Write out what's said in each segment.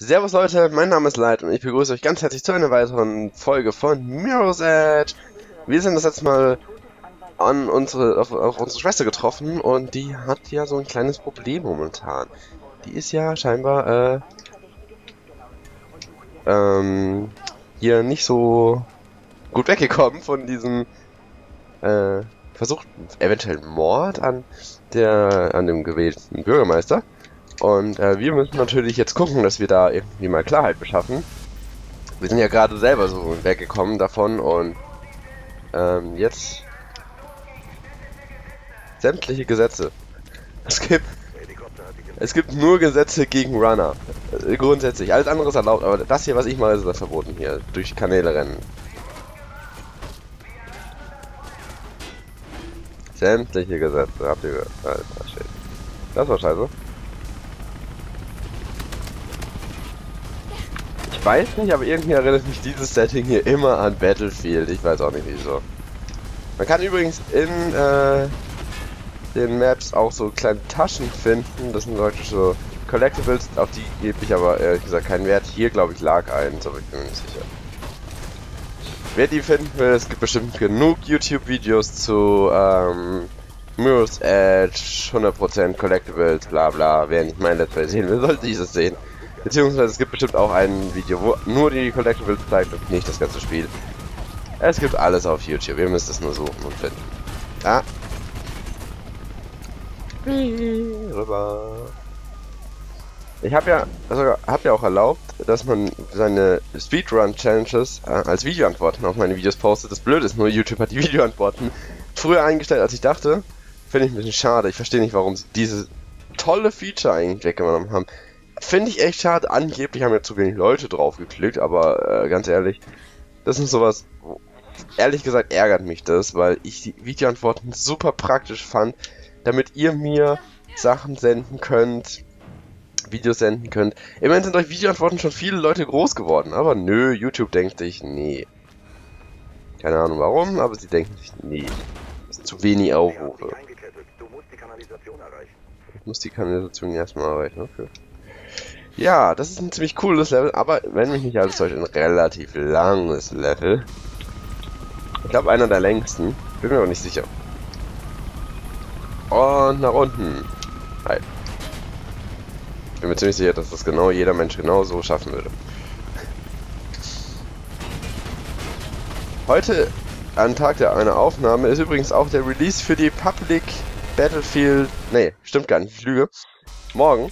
Servus Leute, mein Name ist Light und ich begrüße euch ganz herzlich zu einer weiteren Folge von Mirror's Edge. Wir sind das letzte Mal an unsere, auf, auf unsere Schwester getroffen und die hat ja so ein kleines Problem momentan. Die ist ja scheinbar äh, ähm, hier nicht so gut weggekommen von diesem äh, versuchten eventuellen Mord an der an dem gewählten Bürgermeister. Und äh, wir müssen natürlich jetzt gucken, dass wir da irgendwie mal Klarheit beschaffen. Wir sind ja gerade selber so weggekommen davon und ähm, jetzt sämtliche Gesetze. Es gibt es gibt nur Gesetze gegen Runner. Äh, grundsätzlich. Alles andere ist erlaubt, aber das hier, was ich mache, ist das verboten hier. Durch Kanäle rennen. Sämtliche Gesetze, habt ihr gehört. Alter, shit. Das war scheiße. Ich weiß nicht, aber irgendwie erinnert mich dieses Setting hier immer an Battlefield. Ich weiß auch nicht wieso. Man kann übrigens in äh, den Maps auch so kleine Taschen finden. Das sind solche so Collectibles, auf die gebe ich aber ehrlich gesagt keinen Wert. Hier glaube ich lag aber ich bin mir nicht sicher. Wer die finden will, es gibt bestimmt genug YouTube-Videos zu ähm, Mirror's Edge, 100% Collectibles, bla bla. Wer nicht mein Let's Play sehen will, sollte dieses sehen. Beziehungsweise es gibt bestimmt auch ein Video, wo nur die Collectibles zeigt und nicht das ganze Spiel. Es gibt alles auf YouTube, ihr müsst es nur suchen und finden. Ja. Rüber. Ich habe ja, also habe ja auch erlaubt, dass man seine Speedrun-Challenges äh, als Videoantworten auf meine Videos postet. Das Blöde ist nur, YouTube hat die Videoantworten früher eingestellt, als ich dachte. Finde ich ein bisschen schade. Ich verstehe nicht, warum sie diese tolle Feature eigentlich weggenommen haben. Finde ich echt schade. Angeblich haben ja zu wenig Leute drauf geklickt, aber äh, ganz ehrlich, das ist sowas. Ehrlich gesagt ärgert mich das, weil ich die Videoantworten super praktisch fand, damit ihr mir Sachen senden könnt, Videos senden könnt. Immerhin sind durch Videoantworten schon viele Leute groß geworden, aber nö, YouTube denkt sich, nee. Keine Ahnung warum, aber sie denken sich, nee. Das sind zu wenig Aufrufe. Ich muss die Kanalisation erstmal erreichen, okay. Ja, das ist ein ziemlich cooles Level, aber wenn mich nicht alles täuscht, ein relativ langes Level. Ich glaube einer der längsten, bin mir aber nicht sicher. Und nach unten. Hi. Bin mir ziemlich sicher, dass das genau jeder Mensch genau so schaffen würde. Heute, am Tag der einer Aufnahme, ist übrigens auch der Release für die Public Battlefield... Nee, stimmt gar nicht, ich lüge. Morgen.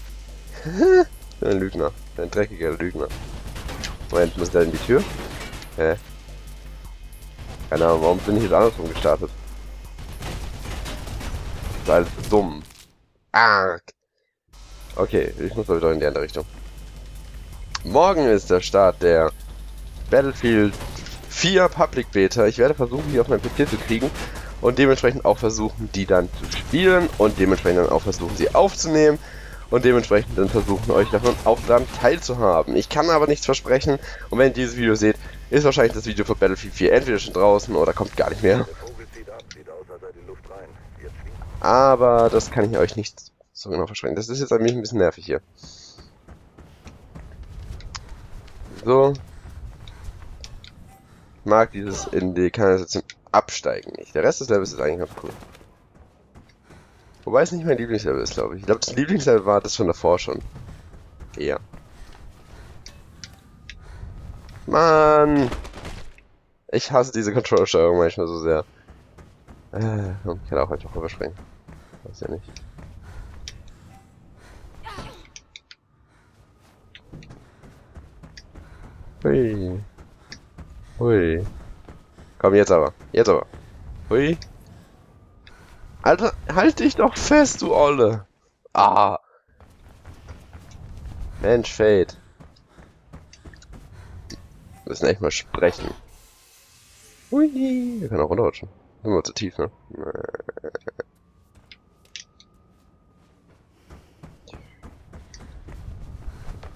ein Lügner. Ein dreckiger Lügner. Moment, muss der in die Tür? Hä? Keine Ahnung, warum bin ich jetzt andersrum gestartet? Das ist dumm. Ah, Okay, ich muss mal wieder in die andere Richtung. Morgen ist der Start der Battlefield 4 Public Beta. Ich werde versuchen, die auf mein PC zu kriegen und dementsprechend auch versuchen, die dann zu spielen und dementsprechend dann auch versuchen, sie aufzunehmen und dementsprechend dann versuchen, euch davon auch dran teilzuhaben. Ich kann aber nichts versprechen und wenn ihr dieses Video seht, ist wahrscheinlich das Video für Battlefield 4 entweder schon draußen oder kommt gar nicht mehr. Aber das kann ich euch nicht so genau verschränkt. Das ist jetzt eigentlich ein bisschen nervig hier. So. Ich mag dieses in die Kanalisation absteigen nicht. Der Rest des Levels ist eigentlich ganz cool. Wobei es nicht mein Lieblingslevel ist, glaube ich. Ich glaube, das Lieblingslevel war das von davor schon. Eher. Mann! Ich hasse diese Control-Steuerung manchmal so sehr. Äh, ich kann auch einfach überspringen. Weiß ja nicht. Hui. Hui. Komm, jetzt aber. Jetzt aber. Hui. Alter, halt dich doch fest, du Olle. Ah. Mensch, Fade. Wir müssen echt mal sprechen. Hui. Wir können auch runterrutschen. Sind wir zu tief, ne?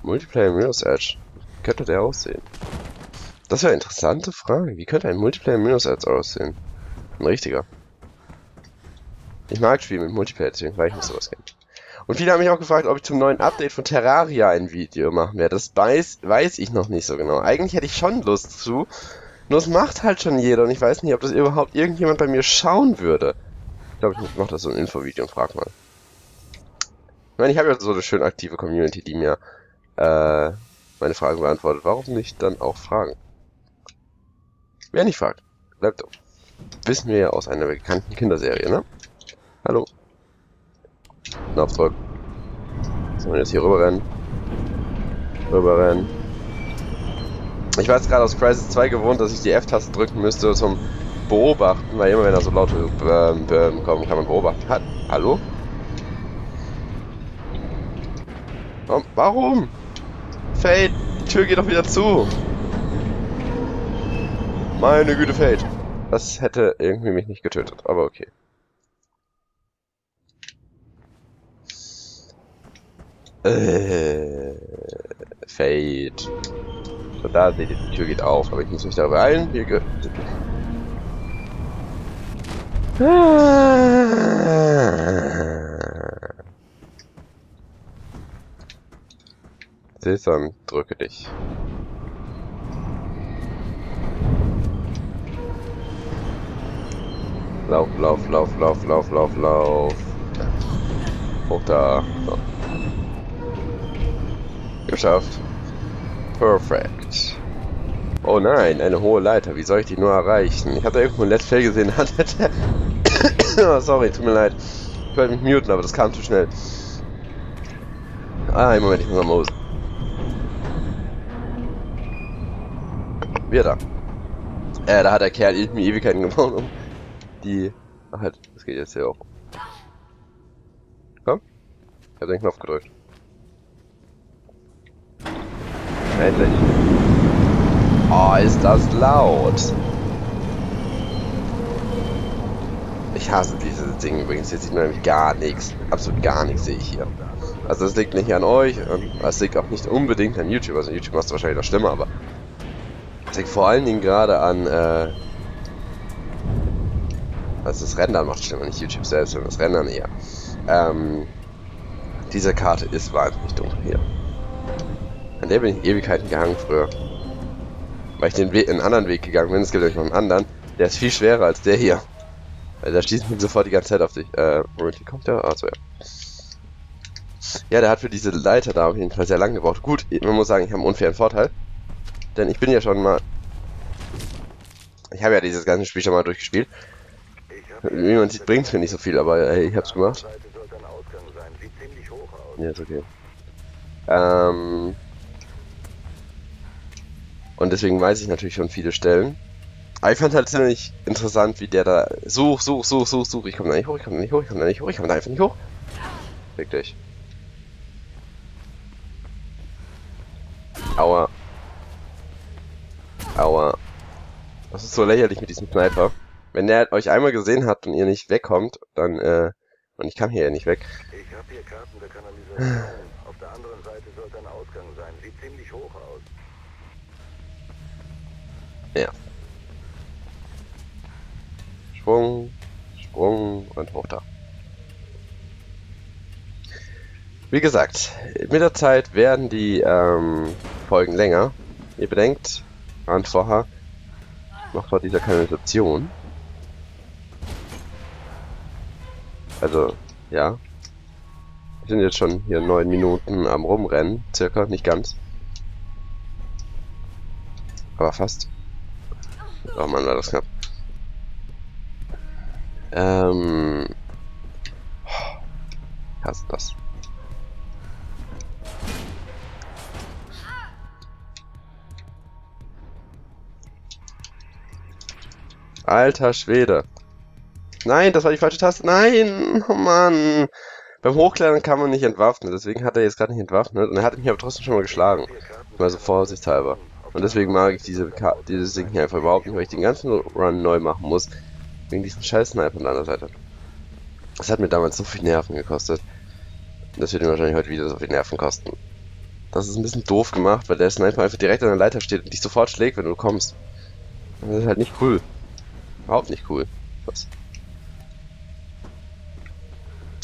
Multiplayer Mirror's Edge könnte der aussehen? Das wäre eine interessante Frage. Wie könnte ein Multiplayer Minus Ads aussehen? Ein richtiger. Ich mag Spiele mit Multiplayer, deswegen weiß ich nicht sowas kennen. Und viele haben mich auch gefragt, ob ich zum neuen Update von Terraria ein Video machen werde. Das weiß, weiß ich noch nicht so genau. Eigentlich hätte ich schon Lust zu. Nur es macht halt schon jeder und ich weiß nicht, ob das überhaupt irgendjemand bei mir schauen würde. Ich glaube, ich mache das so ein Infovideo und frag mal. Ich meine, ich habe ja so eine schön aktive Community, die mir äh, meine Fragen beantwortet. Warum nicht dann auch fragen? Wer nicht fragt, bleibt doof. Wissen wir ja aus einer bekannten Kinderserie, ne? Hallo. Knopf drücken. Sollen wir jetzt hier rüberrennen? Rüberrennen. Ich war jetzt gerade aus Crisis 2 gewohnt, dass ich die F-Taste drücken müsste zum Beobachten, weil immer wenn er so laut ähm, ähm, kommt, kann man beobachten. Ha Hallo? Warum? Fate, die Tür geht doch wieder zu. Meine Güte, Fate. Das hätte irgendwie mich nicht getötet, aber okay. Äh, Fate. So, da seht ihr, die Tür geht auf, aber ich muss mich da beeilen. Hier ge Sesam, drücke dich. Lauf, lauf, lauf, lauf, lauf, lauf, lauf. Hoch da. So. Geschafft. Perfekt. Oh nein, eine hohe Leiter. Wie soll ich die nur erreichen? Ich hatte irgendwo ein Let's Play gesehen, hat oh, sorry, tut mir leid. Ich wollte mich muten, aber das kam zu schnell. Ah, im Moment, ich muss mal Mose. Wir da. Äh, da hat der Kerl irgendwie Ewigkeiten gebaut, um die... Ach halt, das geht jetzt hier auch. Komm. Ich hab den Knopf gedrückt. Endlich. Oh, ist das laut. Ich hasse dieses Ding übrigens. Hier sieht man nämlich gar nichts. Absolut gar nichts sehe ich hier. Also das liegt nicht an euch das liegt auch nicht unbedingt an YouTube. Also YouTube macht es wahrscheinlich noch schlimmer, aber das liegt vor allen Dingen gerade an äh, also das Rendern macht schlimmer, nicht YouTube selbst, sondern das Rendern eher. Ähm, diese Karte ist wahnsinnig dunkel hier. An der bin ich Ewigkeiten gehangen früher. Weil ich den, Weg, einen anderen Weg gegangen bin. Es gibt nämlich noch einen anderen. Der ist viel schwerer als der hier. Weil da schießt mich sofort die ganze Zeit auf dich. Äh, Moment, wie kommt der? Achso, ja. Ja, der hat für diese Leiter da auf jeden Fall sehr lang gebraucht. Gut, man muss sagen, ich habe einen unfairen Vorteil. Denn ich bin ja schon mal... Ich habe ja dieses ganze Spiel schon mal durchgespielt. Wie man sieht, bringt es mir nicht so viel, aber hey, ich hab's gemacht. Ja, ist okay. Ähm... Und deswegen weiß ich natürlich schon viele Stellen. Aber ich fand halt ziemlich interessant, wie der da such, such, such, such, such. Ich komme da nicht hoch, ich komme da nicht hoch, ich komme da nicht hoch, ich komme da einfach nicht hoch. Fick dich. Aua. Aua. Das ist so lächerlich mit diesem Sniper. Wenn der euch einmal gesehen hat und ihr nicht wegkommt, dann, äh, und ich kann hier ja nicht weg. Ich hab hier Karten der Kanalisation. Auf der anderen Seite sollte ein Ausgang sein. Sieht ziemlich hoch aus. Ja. Sprung, Sprung und hoch da. Wie gesagt, mit der Zeit werden die ähm, Folgen länger. Ihr bedenkt, waren vorher noch vor dieser Kanalisation. Also, ja. Wir sind jetzt schon hier neun Minuten am Rumrennen, circa, nicht ganz. Aber fast. Oh Mann, war das knapp. Ähm. Was ist das? Alter Schwede. Nein, das war die falsche Taste. Nein, oh Mann. Beim Hochklettern kann man nicht entwaffnen, deswegen hat er jetzt gerade nicht entwaffnet. Und er hat mich aber trotzdem schon mal geschlagen. Mal so vorsichtshalber. Und deswegen mag ich diese, dieses Ding hier einfach überhaupt nicht, weil ich den ganzen Run neu machen muss. Wegen diesen scheiß Sniper an der Seite. Das hat mir damals so viel Nerven gekostet. Das wird mir wahrscheinlich heute wieder so viel Nerven kosten. Das ist ein bisschen doof gemacht, weil der Sniper einfach direkt an der Leiter steht und dich sofort schlägt, wenn du kommst. Das ist halt nicht cool. Überhaupt nicht cool. Was?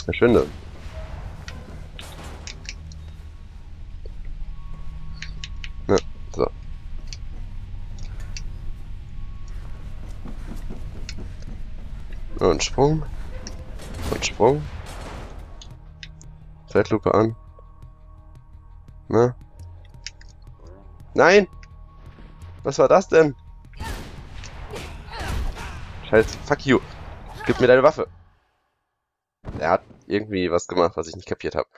Verschwinde. Und Sprung. Und Sprung. Zeitlupe an. Na? Nein! Was war das denn? Scheiße, fuck you. Gib mir deine Waffe. Er hat irgendwie was gemacht, was ich nicht kapiert habe.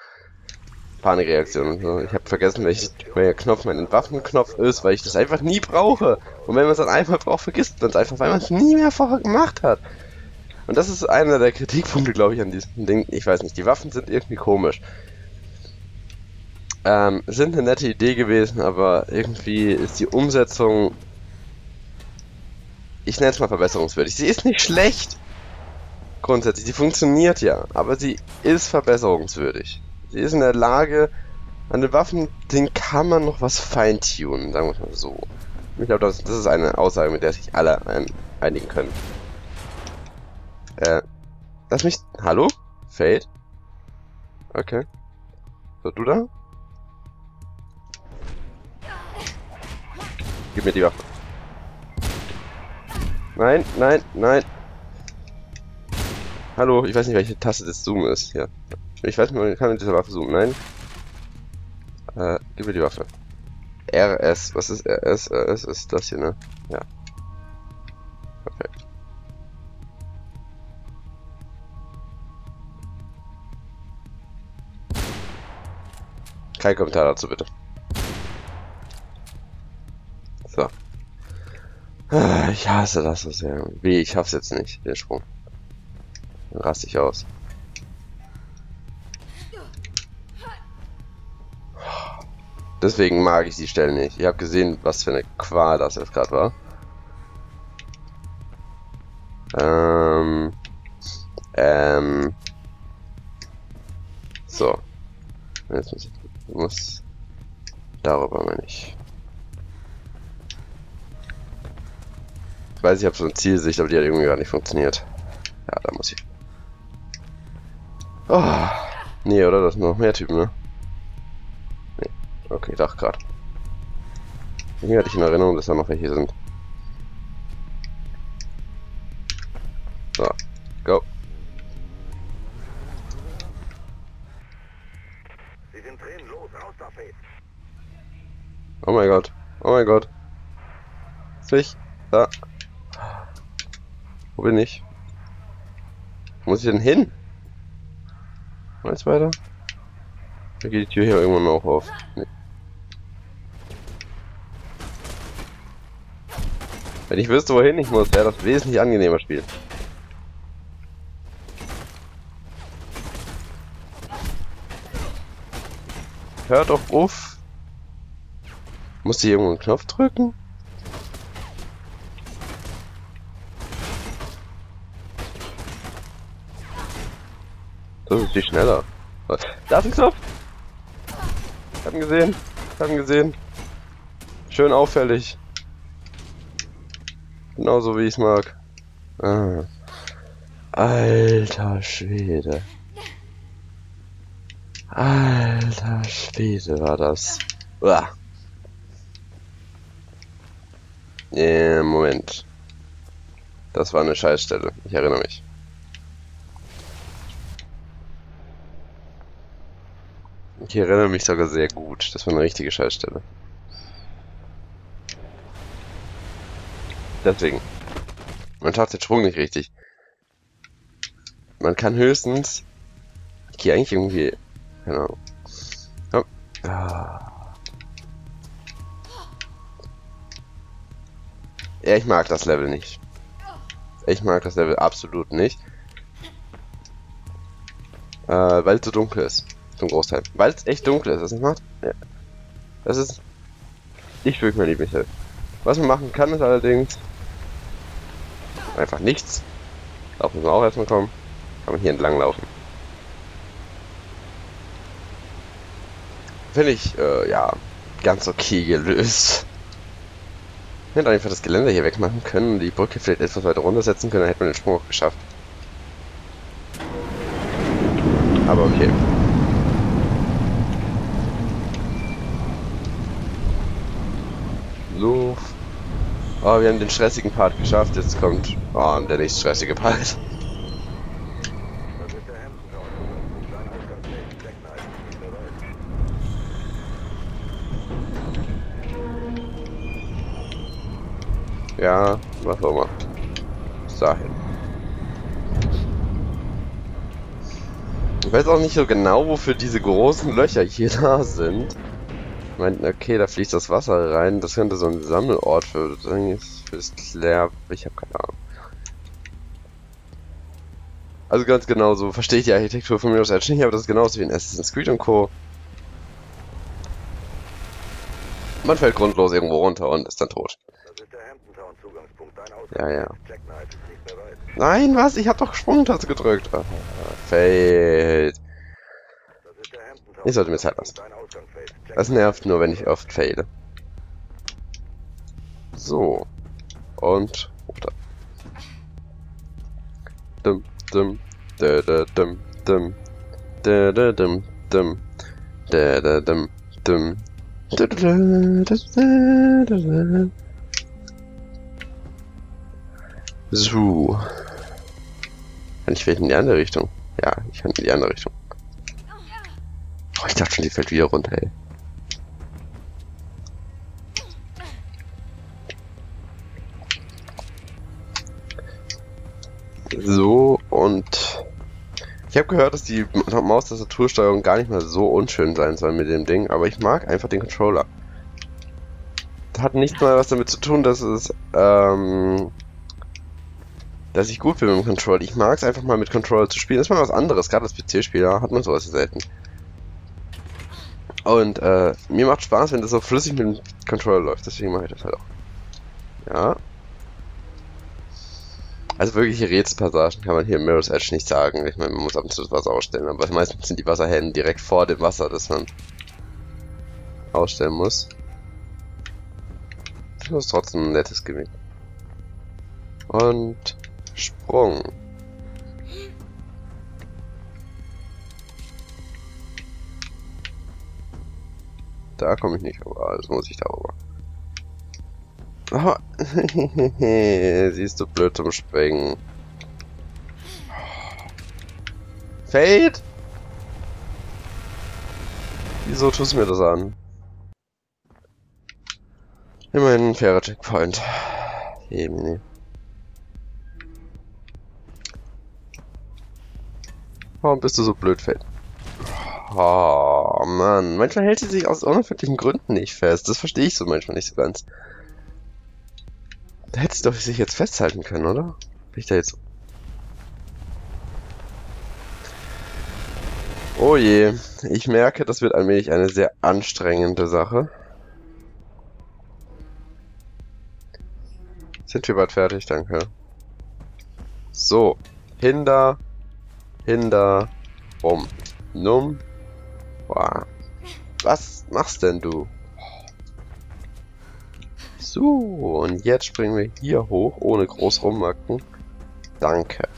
Panikreaktion und so. Ich habe vergessen, welcher Knopf mein Waffenknopf ist, weil ich das einfach nie brauche. Und wenn man es dann einmal braucht, vergisst man es einfach, weil man es nie mehr vorher gemacht hat. Und das ist einer der Kritikpunkte, glaube ich, an diesem Ding. Ich weiß nicht, die Waffen sind irgendwie komisch. Ähm, sind eine nette Idee gewesen, aber irgendwie ist die Umsetzung, ich nenne es mal verbesserungswürdig. Sie ist nicht schlecht, grundsätzlich, sie funktioniert ja, aber sie ist verbesserungswürdig. Sie ist in der Lage, an den Waffen, den kann man noch was feintunen, sagen wir mal so. Ich glaube, das, das, ist eine Aussage, mit der sich alle ein, einigen können. Äh, lass mich... Hallo? Fade? Okay. So, du da? Gib mir die Waffe. Nein, nein, nein. Hallo, ich weiß nicht, welche Taste das Zoom ist. Ja. Ich weiß nicht, man kann mit dieser Waffe zoomen. Nein. Äh, gib mir die Waffe. RS. Was ist RS? RS ist das hier, ne? Ja. Kein Kommentar dazu, bitte. So. Ah, ich hasse das so sehr. Wie, ich schaff's jetzt nicht, den Sprung. Dann raste ich aus. Deswegen mag ich die Stelle nicht. Ihr habt gesehen, was für eine Qual das jetzt gerade war. Ähm. Ähm. So. Jetzt muss ich. Muss. Darüber meine ich. Ich weiß, ich habe so eine Zielsicht, aber die hat irgendwie gar nicht funktioniert. Ja, da muss ich. Oh. Nee, oder? Das sind noch mehr Typen, ne? Okay, doch gerade. Irgendwie hatte ich in Erinnerung, dass da noch welche sind. Ich, da. Wo bin ich? Wo muss ich denn hin? Weiß weiter? Da geht die Tür hier irgendwann auch auf. Nee. Wenn ich wüsste, wohin ich muss, wäre das wesentlich angenehmer Spiel. Hört doch auf. Muss ich irgendwo einen Knopf drücken? Das ist viel schneller. Da ist ein Knopf! Ich hab ihn gesehen. Ich hab ihn gesehen. Schön auffällig. Genauso wie ich es mag. Ah. Alter Schwede. Alter Schwede war das. Uah. Yeah, Moment. Das war eine Scheißstelle. Ich erinnere mich. Ich erinnere mich sogar sehr gut. Das war eine richtige Scheißstelle. Deswegen. Man schafft den Sprung nicht richtig. Man kann höchstens... Ich gehe eigentlich irgendwie... Keine Ahnung. Ja. Ah. ja, ich mag das Level nicht. Ich mag das Level absolut nicht. Äh, weil es so dunkel ist. Zum Großteil. Weil es echt dunkel ist. Das nicht macht? Ja. Das ist... Ich fühle mir nicht Was man machen kann, ist allerdings einfach nichts. Laufen müssen wir auch erstmal kommen. Kann man hier entlang laufen. Finde ich, äh, ja, ganz okay gelöst. Hätte einfach das Geländer hier wegmachen können und die Brücke vielleicht etwas weiter runtersetzen können, dann hätte man den Sprung auch geschafft. Aber okay. Oh, wir haben den stressigen Part geschafft, jetzt kommt oh, der nächst stressige Part. Ja, was auch immer. Bis dahin. Ich weiß auch nicht so genau, wofür diese großen Löcher hier da sind. Meine, okay, da fließt das Wasser rein. Das könnte so ein Sammelort für, für das Claire. Ich habe keine Ahnung. Also ganz genau so verstehe ich die Architektur von Mirror's Edge nicht, aber das ist genauso wie in Assassin's Creed und Co. Man fällt grundlos irgendwo runter und ist dann tot. Ja, ja. Nein, was? Ich hab doch Sprungtaste gedrückt. Ah, failed. Ich sollte mir Zeit lassen. Das nervt nur, wenn ich oft faile. So. Und runter. Dum, dum, da, da, dum, dum. Da, da, dum, dum. Da, da, dum, dum. Da, da, da, da, da, da. So. Kann ich vielleicht in die andere Richtung? Ja, ich kann in die andere Richtung. Ich dachte schon, die fällt wieder runter, ey. So, und ich habe gehört, dass die Maustastatursteuerung gar nicht mal so unschön sein soll mit dem Ding, aber ich mag einfach den Controller. Das hat nicht mal was damit zu tun, dass es ähm, dass ich gut bin mit dem Controller. Ich mag es einfach mal mit Controller zu spielen. Das ist mal was anderes. Gerade als PC-Spieler hat man sowas selten. Und äh, mir macht Spaß, wenn das so flüssig mit dem Controller läuft. Deswegen mache ich das halt auch. Ja. Also wirkliche Rätselpassagen kann man hier im Mirror's Edge nicht sagen. Ich meine, man muss ab und zu das Wasser ausstellen, aber meistens sind die Wasserhähne direkt vor dem Wasser, das man ausstellen muss. Das ist trotzdem ein nettes Gimmick. Und Sprung. Da komme ich nicht rüber, also muss ich da rüber. Oh. Siehst du blöd zum Springen. Fade! Wieso tust du mir das an? Immerhin ein fairer Checkpoint. Eben. Warum bist du so blöd, Fate? Oh, Mann. Manchmal hält sie sich aus unerfindlichen Gründen nicht fest. Das verstehe ich so manchmal nicht so ganz. Da hätte sie doch sich jetzt festhalten können, oder? Bin ich da jetzt... Oh je. Ich merke, das wird allmählich eine sehr anstrengende Sache. Sind wir bald fertig, danke. So. Hinder Hinder. Rum. Num. Boah. Was machst denn du? So, und jetzt springen wir hier hoch, ohne groß rummacken. Danke.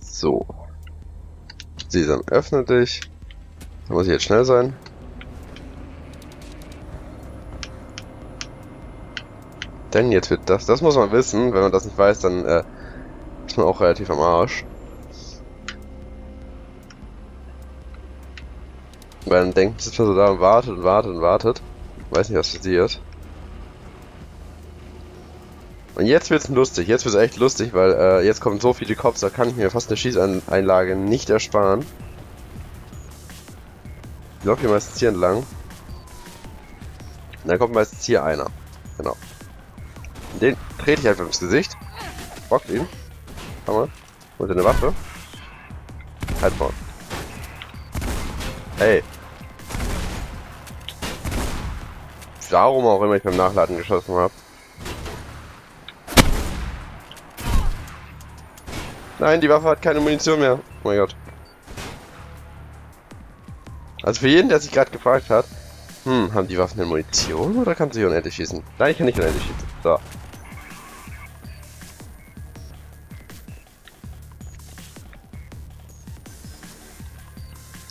So. Sesam, öffne dich. Da muss ich jetzt schnell sein. Denn jetzt wird das, das muss man wissen, wenn man das nicht weiß, dann äh, ist man auch relativ am Arsch. Weil man denkt, man so da und wartet und wartet und wartet. Weiß nicht, was passiert. Und jetzt wird's lustig, jetzt wird's echt lustig, weil äh, jetzt kommen so viele Cops, da kann ich mir fast eine Schießeinlage nicht ersparen. Ich laufe hier meistens hier entlang. Und dann kommt meistens hier einer. Genau. Den trete ich einfach ins Gesicht. Bockt ihn. Hammer. Holt eine Waffe. Halt mal. Hey. Warum auch immer ich beim Nachladen geschossen habe. Nein, die Waffe hat keine Munition mehr. Oh mein Gott. Also für jeden, der sich gerade gefragt hat, hm, haben die Waffen eine Munition oder kann sie unendlich schießen? Nein, ich kann nicht unendlich schießen. So.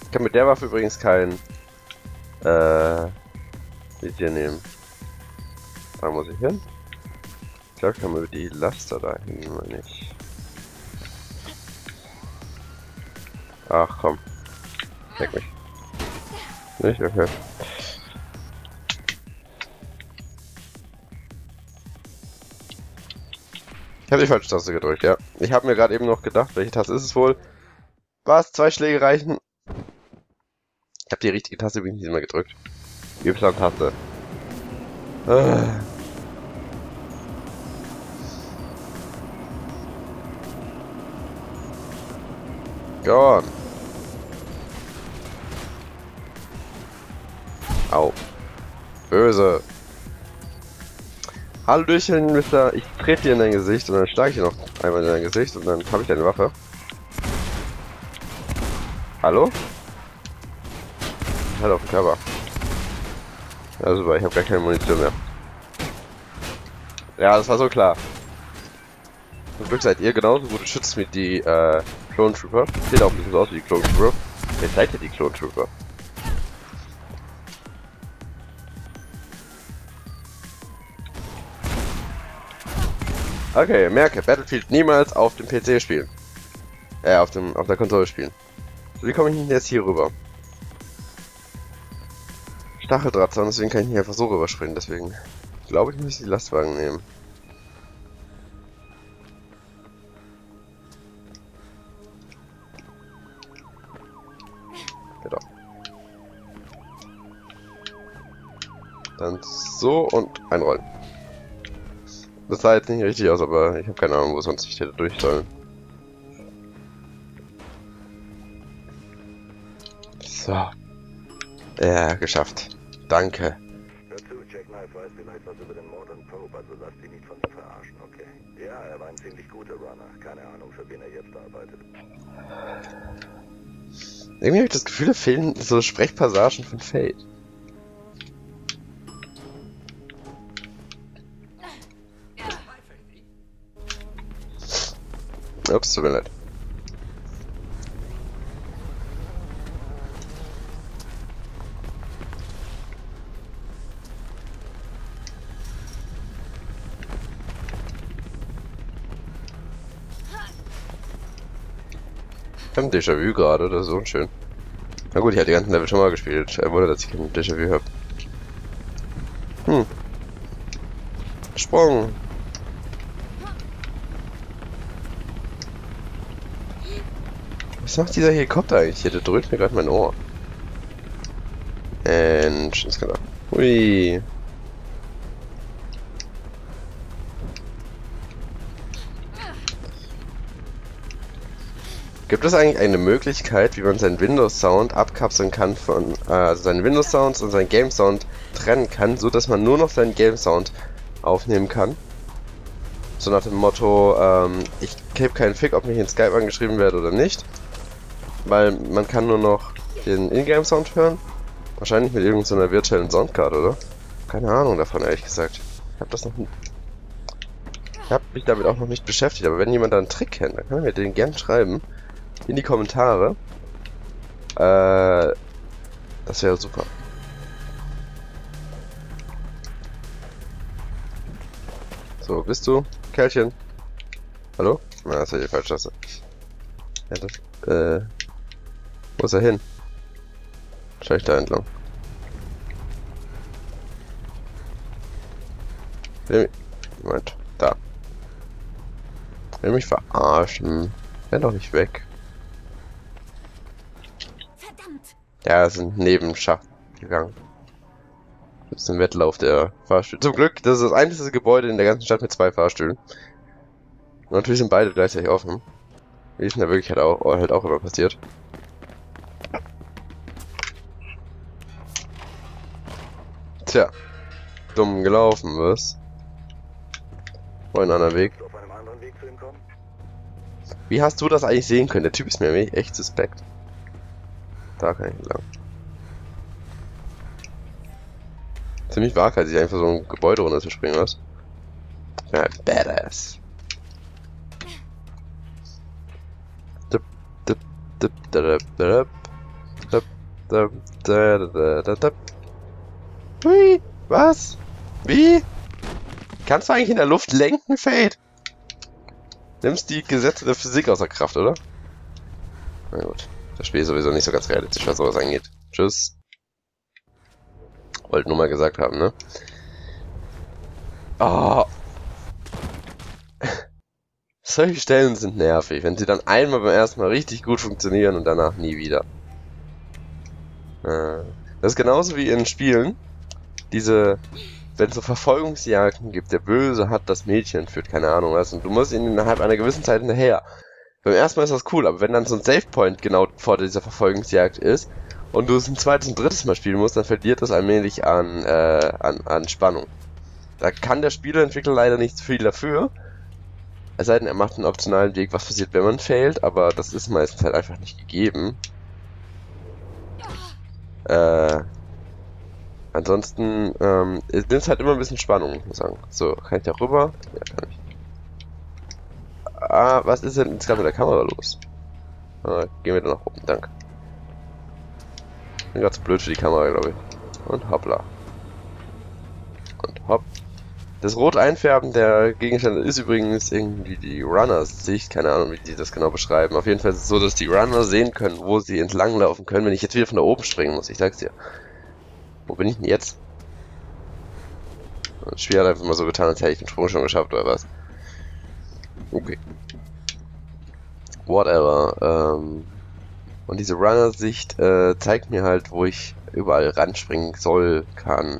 Ich kann mit der Waffe übrigens kein äh, Visier nehmen. Da muss ich hin. Ich glaube, ich kann über die Laster dahin, meine ich. Ach komm. Leck mich. Nicht? Okay. Ich habe die falsche Taste gedrückt, ja. Ich habe mir gerade eben noch gedacht, welche Taste ist es wohl? Was? Zwei Schläge reichen? Ich habe die richtige Taste übrigens nicht mehr gedrückt. Y-Taste. Ah. Go on. Au. Böse. Hallöchen, Mister. Ich trete dir in dein Gesicht und dann schlage ich dir noch einmal in dein Gesicht und dann habe ich deine Waffe. Hallo? Halt auf den Cover. Ja, super, ich habe gar keine Munition mehr. Ja, das war so klar. Zum Glück seid ihr genauso gute Schützen wie die äh, Clone Trooper. Sieht auch ein bisschen so aus wie die Clone Trooper. Ihr seid ja die Clone Trooper. Okay, merke, Battlefield niemals auf dem PC spielen. Äh, auf dem, auf der Konsole spielen. Wie komme ich denn jetzt hier rüber? Stacheldrahtzaun, deswegen kann ich nicht einfach so rüberspringen, deswegen glaube ich, muss ich die Lastwagen nehmen. Genau. Dann so und einrollen. Das sah jetzt nicht richtig aus, aber ich habe keine Ahnung, wo sonst ich hätte durch sollen. So. Ja, geschafft. Danke. Hör zu, Jack Knife weiß vielleicht was über den Mord an Pope, also lass dich nicht von ihm verarschen, okay? Ja, er war ein ziemlich guter Runner. Keine Ahnung, für wen er jetzt arbeitet. Irgendwie habe ich das Gefühl, da fehlen so Sprechpassagen von Fate. Tut mir leid. Ich hab ein Déjà-vu gerade, das ist unschön. Na gut, ich habe die ganzen Level schon mal gespielt. Er wurde, dass ich kein Déjà-vu habe. Hm. Sprung. Macht dieser Helikopter eigentlich hier? Der drückt mir gerade mein Ohr. Engine Scanner. Hui. Gibt es eigentlich eine Möglichkeit, wie man seinen Windows Sound abkapseln kann von, äh, also seinen Windows Sounds und seinen Game Sound trennen kann, so dass man nur noch seinen Game Sound aufnehmen kann? So nach dem Motto, ähm, ich gebe keinen Fick, ob mich in Skype angeschrieben werde oder nicht. Weil man kann nur noch den Ingame Sound hören. Wahrscheinlich mit irgendeiner virtuellen Soundcard, oder? Keine Ahnung davon, ehrlich gesagt. Ich habe das noch Ich habe mich damit auch noch nicht beschäftigt, aber wenn jemand da einen Trick kennt, dann kann er mir den gern schreiben in die Kommentare. Äh, das wäre super. So, bist du, Kerlchen? Hallo? Na, das ist ja die falsche Taste. Ja, das, äh, wo ist er hin? Wahrscheinlich da entlang. Moment, da. Will mich verarschen. Renn doch nicht weg. Ja, ist ein Nebenschacht gegangen. Das ist ein Wettlauf der Fahrstühle. Zum Glück, das ist das einzige Gebäude in der ganzen Stadt mit zwei Fahrstühlen. Und natürlich sind beide gleichzeitig offen. Wie es in der Wirklichkeit auch, halt auch immer passiert. Tja. Dumm gelaufen, was? Wollen anderen Weg. Auf einem anderen Weg zu ihm kommen? Wie hast du das eigentlich sehen können? Der Typ ist mir echt suspekt. Da kann ich lang. Ziemlich waghalsig, einfach so ein Gebäude runter zu springen, was? Ja, badass. Dup, dup, dup, dup, dup, dup, dup, dup, dup, dup, dup. Hui, was? Wie? Kannst du eigentlich in der Luft lenken, Fade? Nimmst die Gesetze der Physik außer Kraft, oder? Na gut. Das Spiel ist sowieso nicht so ganz realistisch, was sowas angeht. Tschüss. Wollte nur mal gesagt haben, ne? Oh. Solche Stellen sind nervig, wenn sie dann einmal beim ersten Mal richtig gut funktionieren und danach nie wieder. Äh, das ist genauso wie in Spielen. Diese, wenn es so Verfolgungsjagden gibt, der Böse hat das Mädchen entführt, keine Ahnung was, und du musst ihn innerhalb einer gewissen Zeit hinterher. Beim ersten Mal ist das cool, aber wenn dann so ein Savepoint genau vor dieser Verfolgungsjagd ist und du es ein zweites und drittes Mal spielen musst, dann verliert das allmählich an, äh, an, an Spannung. Da kann der Spieleentwickler leider nicht viel dafür. Es sei denn, er macht einen optionalen Weg, was passiert, wenn man failt, aber das ist meistens halt einfach nicht gegeben. Äh, ansonsten ähm, ist halt immer ein bisschen Spannung, muss ich sagen. So, kann ich da rüber? Ja, kann ich. Ah, was ist denn jetzt gerade mit der Kamera los? Ah, gehen wir da nach oben, danke. Bin zu blöd für die Kamera, glaube ich. Und hoppla. Und hopp. Das rot einfärben der Gegenstände ist übrigens irgendwie die Runners-Sicht. Keine Ahnung, wie die das genau beschreiben. Auf jeden Fall ist es so, dass die Runner sehen können, wo sie entlanglaufen können, wenn ich jetzt wieder von da oben springen muss. Ich sag's dir. Wo bin ich denn jetzt? Das Spiel hat einfach mal so getan, als hätte ich den Sprung schon geschafft, oder was? Okay. Whatever. Ähm, und diese Runner-Sicht äh, zeigt mir halt, wo ich überall ranspringen soll, kann,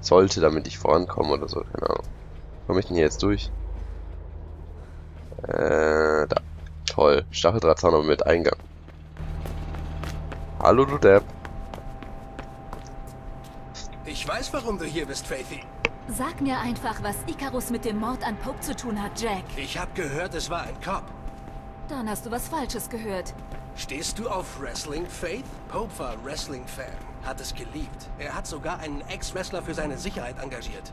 sollte, damit ich vorankomme oder so, keine Ahnung. Komme ich denn hier jetzt durch? Äh, da. Toll. Stacheldrahtzaun aber mit Eingang. Hallo, du Depp. Ich weiß, warum du hier bist, Faithy. Sag mir einfach, was Icarus mit dem Mord an Pope zu tun hat, Jack. Ich hab gehört, es war ein Cop. Dann hast du was Falsches gehört. Stehst du auf Wrestling, Faith? Pope war Wrestling-Fan, hat es geliebt. Er hat sogar einen Ex-Wrestler für seine Sicherheit engagiert.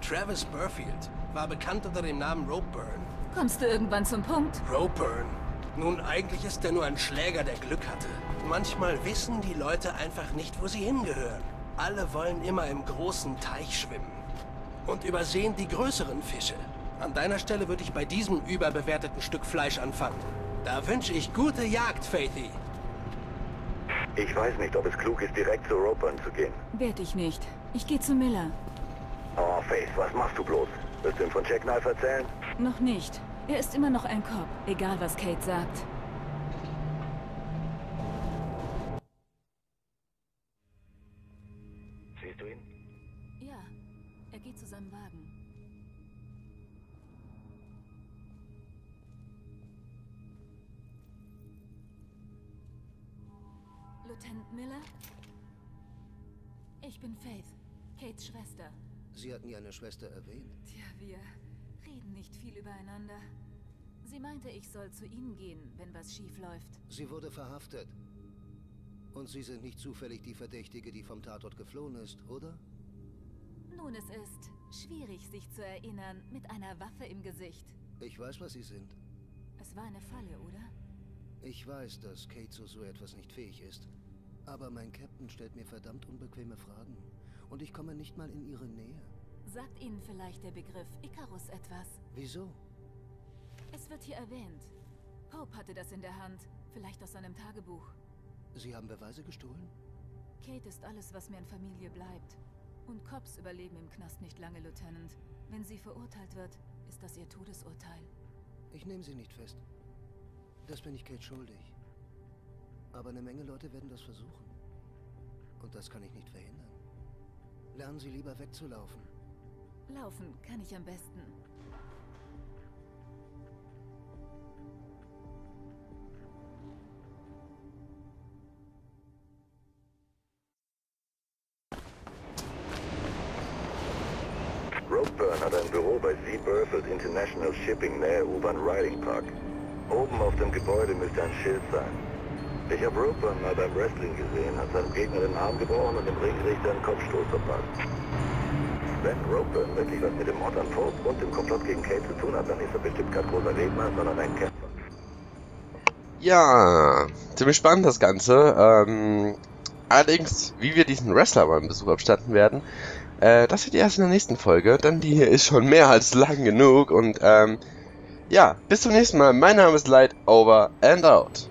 Travis Burfield war bekannt unter dem Namen Ropeburn. Kommst du irgendwann zum Punkt? Ropeburn. Nun, eigentlich ist er nur ein Schläger, der Glück hatte. Manchmal wissen die Leute einfach nicht, wo sie hingehören. Alle wollen immer im großen Teich schwimmen. Und übersehen die größeren Fische. An deiner Stelle würde ich bei diesem überbewerteten Stück Fleisch anfangen. Da wünsche ich gute Jagd, Faithy. Ich weiß nicht, ob es klug ist, direkt zu Ropern zu gehen. Werd ich nicht. Ich gehe zu Miller. Oh, Faith, was machst du bloß? Willst du ihm von Jackknife erzählen? Noch nicht. Er ist immer noch ein Cop, egal was Kate sagt. Sie hat nie eine Schwester erwähnt. Tja, wir reden nicht viel übereinander. Sie meinte, ich soll zu Ihnen gehen, wenn was schief läuft. Sie wurde verhaftet. Und Sie sind nicht zufällig die Verdächtige, die vom Tatort geflohen ist, oder? Nun, es ist schwierig, sich zu erinnern, mit einer Waffe im Gesicht. Ich weiß, was Sie sind. Es war eine Falle, oder? Ich weiß, dass Kate zu so etwas nicht fähig ist. Aber mein Captain stellt mir verdammt unbequeme Fragen. Und ich komme nicht mal in ihre Nähe. Sagt Ihnen vielleicht der Begriff Icarus etwas? Wieso? Es wird hier erwähnt. Pope hatte das in der Hand, vielleicht aus seinem Tagebuch. Sie haben Beweise gestohlen? Kate ist alles, was mir in Familie bleibt. Und Cops überleben im Knast nicht lange, Lieutenant. Wenn sie verurteilt wird, ist das ihr Todesurteil. Ich nehme Sie nicht fest. Das bin ich Kate schuldig. Aber eine Menge Leute werden das versuchen. Und das kann ich nicht verhindern. Lernen Sie lieber wegzulaufen. Laufen kann ich am besten. Ropeburn hat ein Büro bei Sea Burfield International Shipping nähe U-Bahn Riding Park. Oben auf dem Gebäude müsste ein Schild sein. Ich habe Ropeburn mal beim Wrestling gesehen, hat seinem Gegner den Arm gebrochen und dem Ringrichter einen Kopfstoß verpasst. Wenn Ropeburn wirklich was mit dem Mord an Pope und dem Komplott gegen Kate zu tun hat, dann ist er bestimmt kein großer Redner, sondern ein Kämpfer. Ja, ziemlich spannend das Ganze. Ähm, allerdings, wie wir diesen Wrestler beim Besuch abstatten werden, äh, das wird erst in der nächsten Folge, denn die hier ist schon mehr als lang genug und ähm, ja, bis zum nächsten Mal. Mein Name ist Light, over and out.